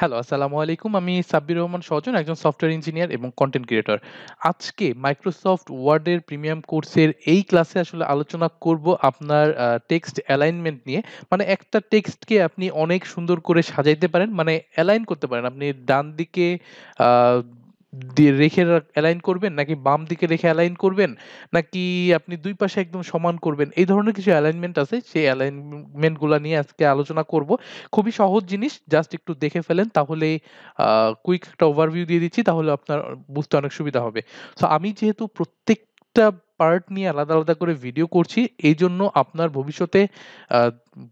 Hello, আসসালামু আলাইকুম। আমি সাব্বির রহমান সজন, একজন সফটওয়্যার ইঞ্জিনিয়ার এবং কন্টেন্ট ক্রিয়েটর। আজকে মাইক্রোসফট ওয়ার্ডের প্রিমিয়াম কোর্সের এই ক্লাসে আসলে আলোচনা করব আপনার টেক্সট অ্যালাইনমেন্ট নিয়ে। মানে একটা টেক্সটকে আপনি অনেক সুন্দর করে সাজাইতে পারেন, মানে অ্যালাইন করতে পারেন। আপনি ডান দিকে দিয়ে রেখে অ্যালাইন করবেন নাকি বাম দিকে রেখে অ্যালাইন করবেন, নাকি আপনি দুই পাশে একদম সমান করবেন। এই ধরনের কিছু অ্যালাইনমেন্ট আছে। সেই অ্যালাইনমেন্টগুলো নিয়ে আজকে আলোচনা করব। খুবই সহজ জিনিস। জাস্ট একটু দেখে ফেলেন তাহলে কুইক একটা ওভারভিউ দিয়ে দিচ্ছি তাহলে আপনার বুঝতে অনেক সুবিধা হবে। সো আমি যেহেতু প্রত্যেকটা পার্ট নিয়ে আলাদা, আলাদা করে ভিডিও করছি, এই জন্য আপনার ভবিষ্যতে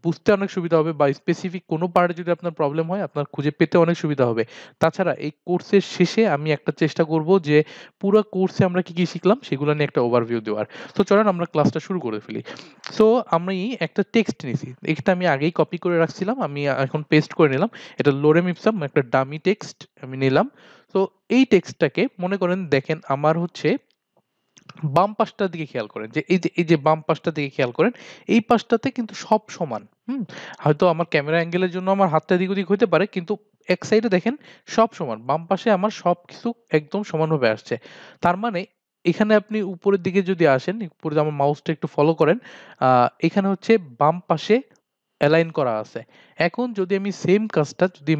বুঝতে অনেক সুবিধা হবে বা স্পেসিফিক কোনো পার্টে যদি আপনার প্রবলেম হয়, আপনার খুঁজে পেতে অনেক সুবিধা হবে। তাছাড়া এই কোর্সের শেষে আমি একটা চেষ্টা করব যে পুরো কোর্সে আমরা কি, কি শিখলাম সেগুলো নিয়ে একটা ওভারভিউ দেওয়ার। তো চলেন আমরা ক্লাসটা শুরু করে ফেলি। সো আমি একটা টেক্সট নিয়েছি এটা আমি আগেই কপি করে রাখছিলাম। আমি এখন পেস্ট করে নিলাম। এটা লোরেম ইপসাম একটা ডামি টেক্সট আমি নিলাম। তো এই টেক্সটটাকে মনে করেন দেখেন আমার হচ্ছে বাম পাশটার দিকে খেয়াল করেন যে এই যে এই যে বাম পাশটার দিকে খেয়াল করেন। এই পাশটাতে কিন্তু সব সমান। হুম? হয়তো আমার ক্যামেরা অ্যাঙ্গেলের জন্য আমার হাতটা এদিক ওদিক হইতে পারে কিন্তু এক সাইডে দেখেন সব সমান। বাম পাশে আমার সবকিছু একদম সমানভাবে আসছে। তার মানে এখানে আপনি উপরের দিকে যদি আসেন, উপরে আমার মাউসটা একটু ফলো করেন। এখানে হচ্ছে বাম পাশে অ্যালাইন করা আছে। এখন যদি আমি সেম কাজটা যদি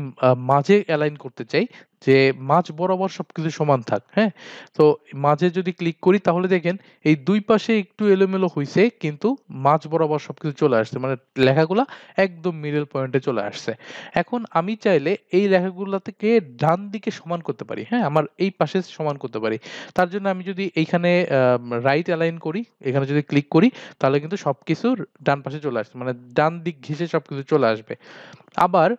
মাঝে অ্যালাইন করতে চাই, যে মাঝ বরাবর সবকিছু সমান থাক, হ্যাঁ? তো মাঝে যদি ক্লিক করি তাহলে দেখেন এই দুই পাশে একটু এলোমেলো হইছে কিন্তু মাঝ বরাবর সবকিছু চলে আসছে। মানে লেখাগুলা একদম মিডল পয়েন্টে চলে আসছে। এখন আমি চাইলে এই লেখাগুলা থেকে ডান দিকে সমান করতে পারি, হ্যাঁ? আমার এই পাশে সমান করতে পারি। তার জন্য আমি যদি এইখানে রাইট অ্যালাইন করি, এখানে যদি ক্লিক করি তাহলে কিন্তু সবকিছুর ডান পাশে চলে আসছে। মানে ডান দিক ঘেঁষে সবকিছু চলে আসবে। আবার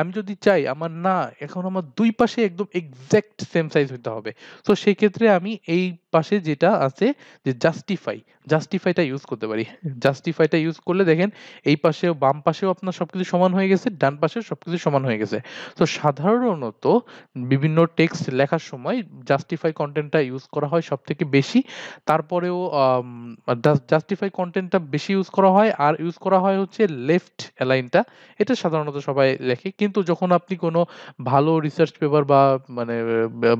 আমি যদি চাই আমার না এখন আমার দুই পাশে একদম এক্সাক্ট সেম সাইজ হইতে হবে। তো সেক্ষেত্রে আমি এই পাশে যেটা আছে যে জাস্টিফাই, জাস্টিফাইটা ইউজ করতে পারি। জাস্টিফাইটা ইউজ করলে দেখেন এই পাশেও বাম পাশেও আপনার সবকিছু সমান হয়ে গেছে, ডান পাশেও সবকিছু সমান হয়ে গেছে। তো সাধারণত বিভিন্ন টেক্সট লেখার সময় জাস্টিফাই কনটেন্টটা ইউজ করা হয় সব থেকে বেশি। তারপরেও জাস্টিফাই কনটেন্টটা বেশি ইউজ করা হয় আর ইউজ করা হয় হচ্ছে লেফট অ্যালাইনটা। এটা সাধারণত সবাই লেখে। কিন্তু যখন আপনি কোনো ভালো রিসার্চ পেপার বা মানে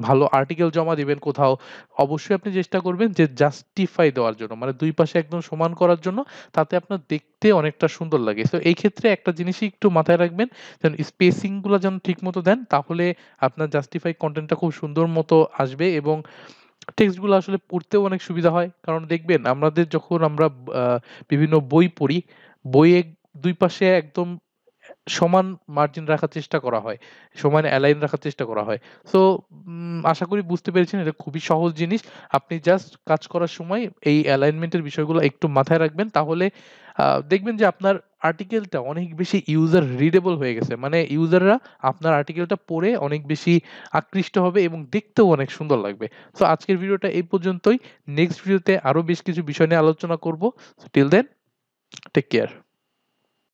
ভালো আর্টিকেল জমা দিবেন কোথাও, অবশ্যই আপনি চেষ্টা করবেন যে জাস্টিফাই দেওয়ার জন্য। মানে দুই পাশে একদম সমান করার জন্য। তাতে আপনার দেখতে অনেকটা সুন্দর লাগে। সো এই ক্ষেত্রে একটা জিনিসই একটু মাথায় রাখবেন যেন স্পেসিংগুলা যেন ঠিকমতো দেন তাহলে আপনার জাস্টিফাই কন্টেন্টটা খুব সুন্দর মতো আসবে এবং টেক্সটগুলো আসলে পড়তেও অনেক সুবিধা হয়। কারণ দেখবেন আমাদের যখন আমরা বিভিন্ন বই পড়ি, বইয়ে দুই পাশে একদম সমান মার্জিন রাখার চেষ্টা করা হয়। সমান অ্যালাইন রাখার চেষ্টা করা হয়। সো আশা করি বুঝতে পেরেছেন, এটা খুবই সহজ জিনিস। আপনি জাস্ট কাজ করার সময় এই অ্যালাইনমেন্টের বিষয়গুলো একটু মাথায় রাখবেন। তাহলে দেখবেন যে আপনার আর্টিকেলটা অনেক বেশি ইউজার রিডেবল হয়ে গেছে। মানে ইউজাররা আপনার আর্টিকেলটা পড়ে অনেক বেশি আকৃষ্ট হবে এবং দেখতেও অনেক সুন্দর লাগবে। সো আজকের ভিডিওটা এই পর্যন্তই। নেক্সট ভিডিওতে আরও বেশ কিছু বিষয় নিয়ে আলোচনা করব। Till then take care.